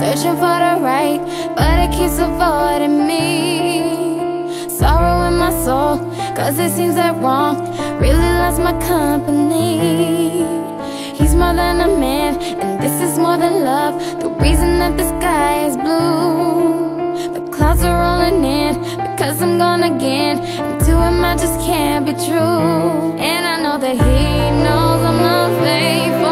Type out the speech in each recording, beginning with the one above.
Searching for the right, but it keeps avoiding me. Sorrow in my soul, cause it seems that wrong. Really loves my company. He's more than a man, and this is more than love. The reason that the sky is blue. The clouds are rolling in, because I'm gone again. And to him I just can't be true. And I know that he knows I'm not faithful.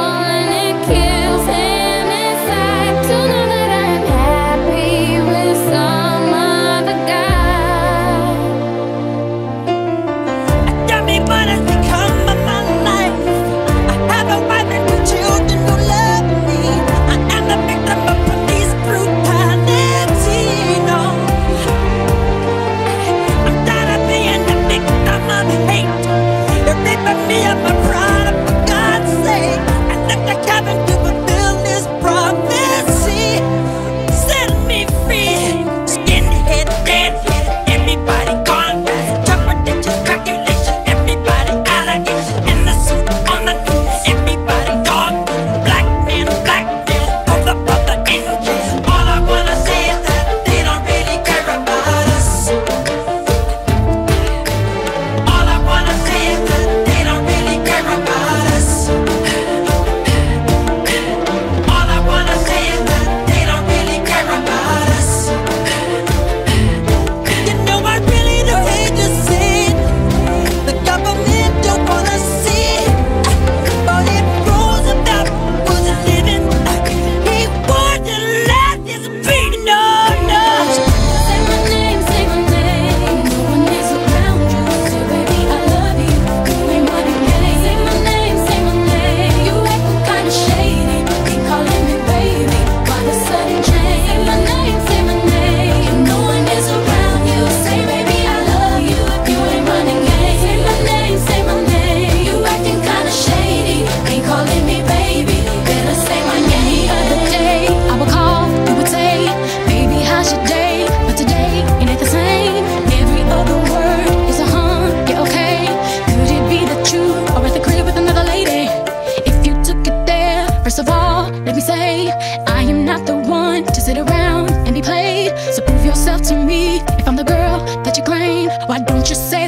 So prove yourself to me. If I'm the girl that you claim, why don't you say?